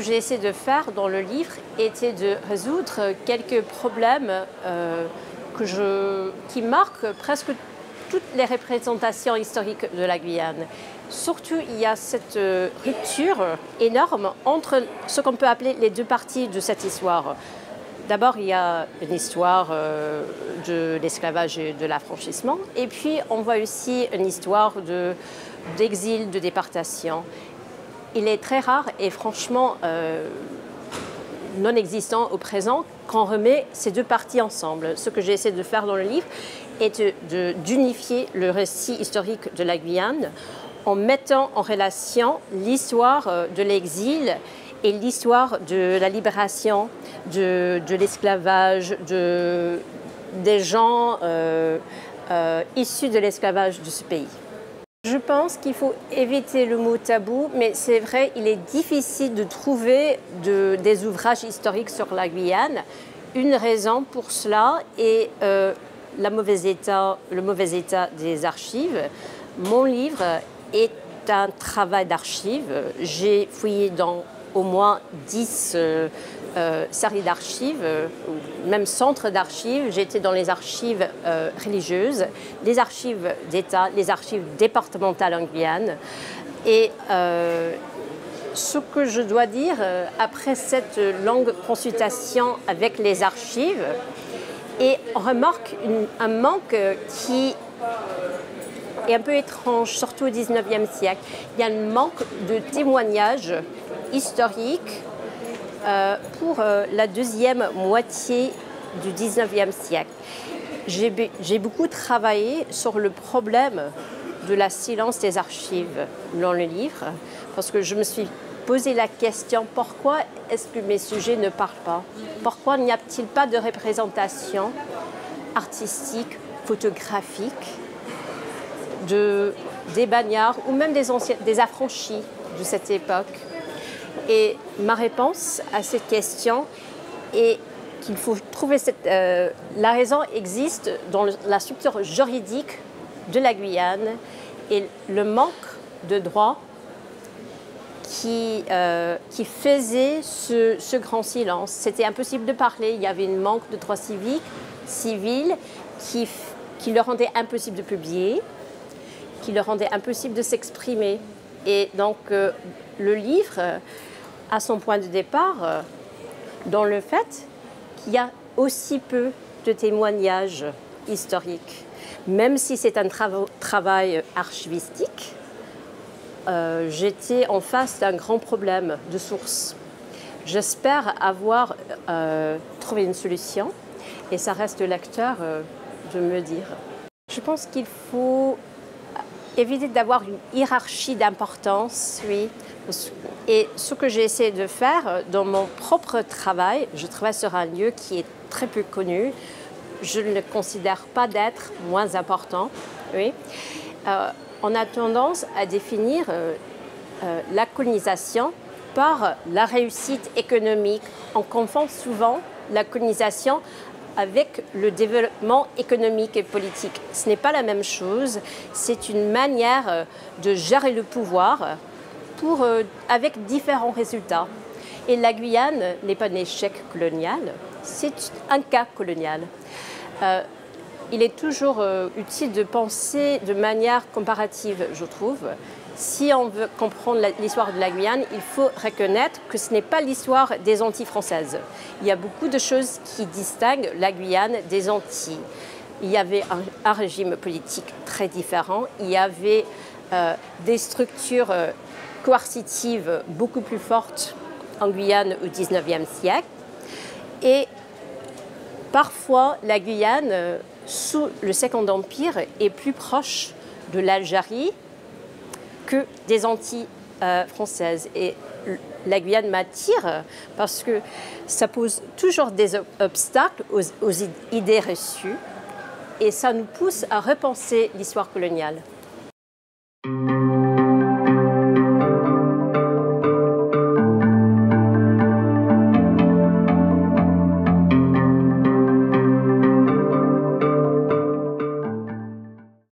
j'ai essayé de faire dans le livre était de résoudre quelques problèmes euh, qui marquent presque toutes les représentations historiques de la Guyane. Surtout, il y a cette euh, rupture énorme entre ce qu'on peut appeler les deux parties de cette histoire. D'abord, il y a une histoire euh, de l'esclavage et de l'affranchissement, et puis on voit aussi une histoire d'exil, de, déportation. Il est très rare et franchement euh, non existant au présent qu'on remet ces deux parties ensemble. Ce que j'ai essayé de faire dans le livre est d'unifier le récit historique de la Guyane en mettant en relation l'histoire euh, de l'exil et l'histoire de la libération, de, l'esclavage, de, des gens euh, issus de l'esclavage de ce pays. Je pense qu'il faut éviter le mot tabou, mais c'est vrai, il est difficile de trouver des ouvrages historiques sur la Guyane. Une raison pour cela est euh, le mauvais état des archives. Mon livre est un travail d'archives. J'ai fouillé dans au moins 10 euh, euh, séries d'archives, euh, même centres d'archives. J'étais dans les archives religieuses, les archives d'État, les archives départementales en. Et ce que je dois dire, après cette longue consultation avec les archives, et on remarque un manque qui est un peu étrange, surtout au 19e siècle. Il y a un manque de témoignages historique euh, pour euh, la deuxième moitié du 19e siècle. J'ai beaucoup travaillé sur le problème de la silence des archives dans le livre, parce que je me suis posé la question pourquoi est-ce que mes sujets ne parlent pas? Pourquoi n'y a-t-il pas de représentation artistique, photographique de, des bagnards ou même des affranchis de cette époque? Et ma réponse à cette question est qu'il faut trouver cette, euh, la raison existe dans la structure juridique de la Guyane et le manque de droits qui, euh, qui faisait ce, ce grand silence. C'était impossible de parler, il y avait un manque de droits civiques, civils, qui, qui le rendait impossible de publier, qui le rendait impossible de s'exprimer. Et donc, euh, le livre à son point de départ euh, dans le fait qu'il y a aussi peu de témoignages historiques. Même si c'est un travail archivistique, euh, j'étais en face d'un grand problème de source. J'espère avoir euh, trouvé une solution et ça reste le lecteur de me dire. Je pense qu'il faut éviter d'avoir une hiérarchie d'importance, oui. Et ce que j'ai essayé de faire euh, dans mon propre travail, je travaille sur un lieu qui est très peu connu. Je ne le considère pas d'être moins important, oui. Euh, on a tendance à définir euh, la colonisation par la réussite économique. On confond souvent la colonisation avec le développement économique et politique. Ce n'est pas la même chose, c'est une manière euh, de gérer le pouvoir pour, euh, avec différents résultats. Et la Guyane n'est pas un échec colonial, c'est un cas colonial. Euh, il est toujours utile de penser de manière comparative, je trouve si on veut comprendre l'histoire de la Guyane, il faut reconnaître que ce n'est pas l'histoire des Antilles françaises. Il y a beaucoup de choses qui distinguent la Guyane des Antilles. Il y avait un, régime politique très différent, il y avait euh, des structures euh, coercitives beaucoup plus fortes en Guyane au XIXe siècle. Et parfois, la Guyane, euh, sous le Second Empire, est plus proche de l'Algérie que des Antilles françaises. Et la Guyane m'attire parce que ça pose toujours des obstacles aux idées reçues et ça nous pousse à repenser l'histoire coloniale.